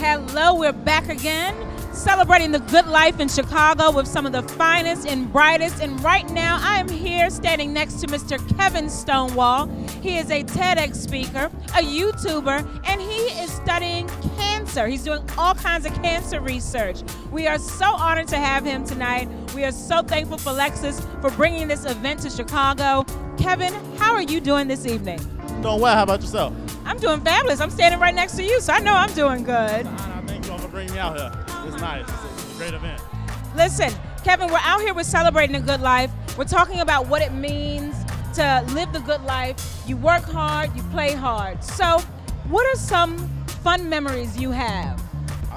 Hello, we're back again, celebrating the good life in Chicago with some of the finest and brightest. And right now, I am here standing next to Mr. Keven Stonewall. He is a TEDx speaker, a YouTuber, and he is studying cancer. He's doing all kinds of cancer research. We are so honored to have him tonight. We are so thankful for Lexus for bringing this event to Chicago. Keven, how are you doing this evening? Doing well. How about yourself? I'm doing fabulous. I'm standing right next to you, so I know I'm doing good. I thank you all for bringing me out here. It's nice. It's a, it's a great event. Listen, Keven, we're out here We're celebrating a good life. We're talking about what it means to live the good life. You work hard, you play hard. So, what are some fun memories you have?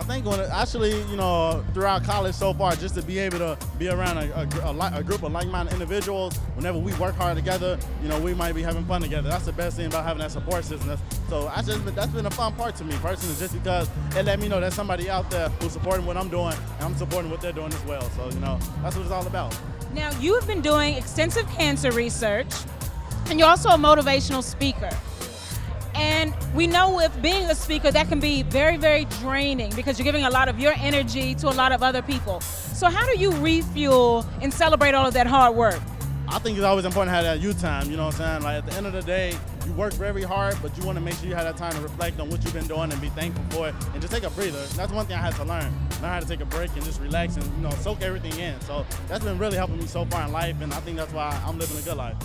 I think when actually, you know, throughout college so far, just to be able to be around a, a, a, a group of like-minded individuals, whenever we work hard together, you know, we might be having fun together. That's the best thing about having that support system. That's, so just that's been a fun part to me personally, just because it let me know there's somebody out there who's supporting what I'm doing, and I'm supporting what they're doing as well. So you know, that's what it's all about. Now you have been doing extensive cancer research, and you're also a motivational speaker. And we know with being a speaker, that can be very, very draining because you're giving a lot of your energy to a lot of other people. So, how do you refuel and celebrate all of that hard work? I think it's always important to have that you time, you know what I'm saying? Like at the end of the day, you work very hard, but you want to make sure you have that time to reflect on what you've been doing and be thankful for it and just take a breather. That's one thing I had to learn. Learn how to take a break and just relax and you know soak everything in. So that's been really helping me so far in life and I think that's why I'm living a good life.